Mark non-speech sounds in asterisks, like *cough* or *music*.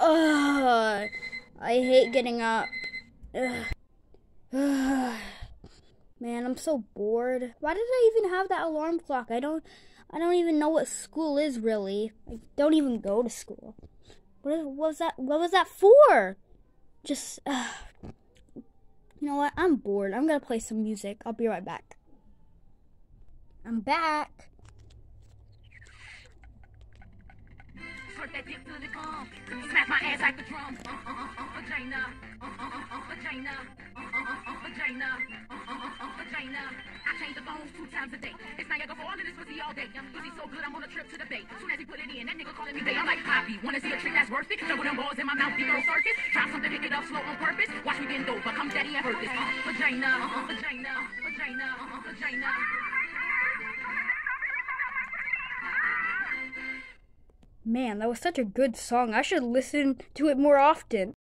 Ugh. I hate getting up. Ugh. Ugh. *sighs* Man, I'm so bored. Why did I even have that alarm clock? I don't I don't even know what school is really. I don't even go to school. What, was that what was that for? Just uh, You know what? I'm bored. I'm going to play some music. I'll be right back. I'm back. Smack my ass like a drum. Vagina. Vagina. Vagina. Vagina. I change the phones two times a day. It's Niagara for all of this pussy all day. Pussy so good, I'm on a trip to the bay. Soon as he put it in, that nigga calling me bae. I'm like Poppy. Wanna see a trick that's worth it? Double them balls in my mouth, old circus. Try something, pick it up slow on purpose. Watch me bend over, come daddy and hurt this. Vagina. Vagina. Vagina. Vagina. Man, that was such a good song. I should listen to it more often.